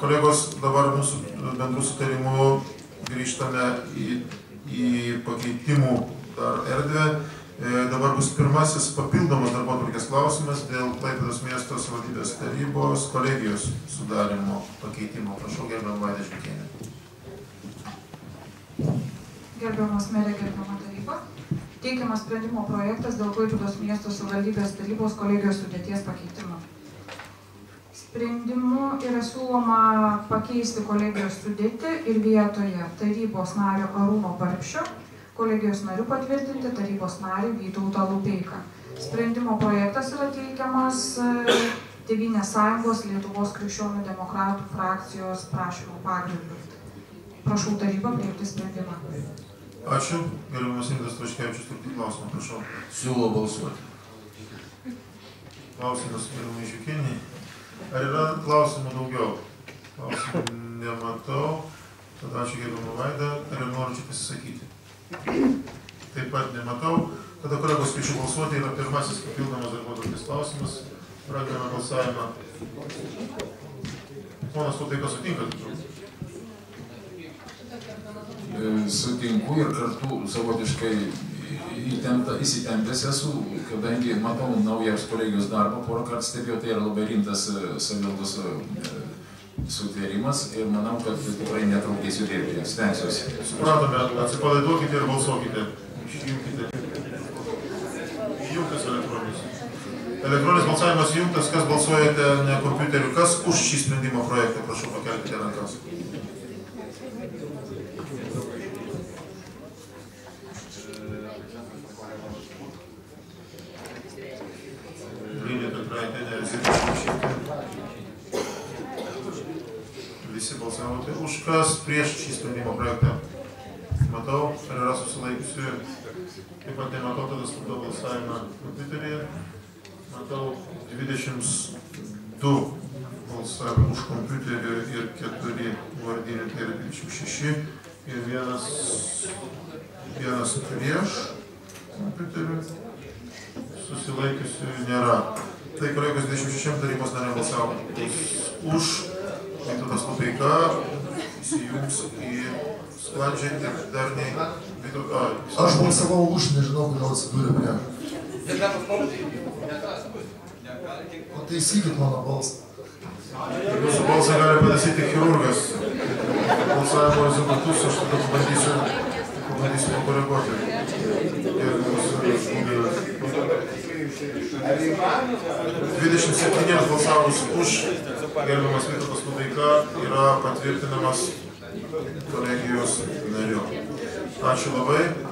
Kolegos, dabar mūsų bendrų sutarimų grįžtame į, į pakeitimų dar erdvę. E, dabar bus pirmasis papildomas darbo atvarkės klausimas dėl Klaipėdos miesto savivaldybės tarybos kolegijos sudarimo pakeitimo. Prašau, gerbiamą Vaidą Žvikienę. Gerbiamas merė, gerbiama taryba. Teikiamas sprendimo projektas dėl Klaipėdos miesto savivaldybės tarybos kolegijos sudėties pakeitimo. Sprendimu yra siūloma pakeisti kolegijos sudėtį ir vietoje tarybos nario Arūno Barpšio kolegijos narių patvirtinti tarybos narį Vytautą Lupeiką. Sprendimo projektas yra teikiamas e, Tevinės sąjungos Lietuvos krikščionių demokratų frakcijos prašymų pagrindu. Prašau tarybą priimti sprendimą. Ačiū. Gerbiamas Indas Traškevičius, turite klausimą, prašau. Siūlau balsuoti. Klausimas gerbiamai Žvikieniai. Ar yra klausimų daugiau? Klausimų nematau. Tada ačiū gerbiamą Vaidą. Ar ir noriu čia pasisakyti? Taip pat nematau. Tada kolegos kviečiu balsuoti. Yra pirmasis papildomas darbuotojas klausimas. Pradėjome balsavimą. Ponas Tutaikas sutinka, turbūt. E, Sutinku ir kartu savotiškai įtempta, įsitempęs esu, kadangi matau naujas kolegijos darbą, porą kartų stebėjau, tai yra labai rimtas e, savivaldos e, sutvėrimas ir manau, kad tikrai netrukdysiu dirbti, stengsiuosi. Supratome, atsipalaiduokite ir balsuokite. Išjungkite. Įjungtas elektroninis. Elektroninis balsavimas įjungtas, kas balsuojate ne kompiuteriu, kas už šį sprendimo projektą, prašau pakelkite rankas. Zita Šimšytė. Visi balsavote už kas prieš šį sprendimo projektą. Matau, ar yra susilaikiusių. Taip pat nematau, tada stabdo balsavimą kompiuteryje. Matau 22 balsavę už kompiuterį ir 4 vardinį, tai yra 26 ir vienas, vienas prieš kompiuterį. Susilaikiusių nėra. Tai kolegos 26 tarybos nariam balsavo už Vytautas Lupeika įsijungs į sklandžiai ir darniai Vytautas. Aš balsavau už, nežinau, kodėl atsidūrė prie. Pataisykit mano balsą. Jūsų balsą gali pataisyti chirurgas. Balsavimo rezultatus aš tada pabandysiu, pabandysiu pakoreguoti. Ir. 27 balsavus už gerbiamas Vytautas Lupeika yra patvirtinamas kolegijos nariu. Ačiū labai.